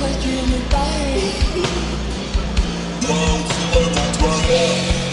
Don't you ever try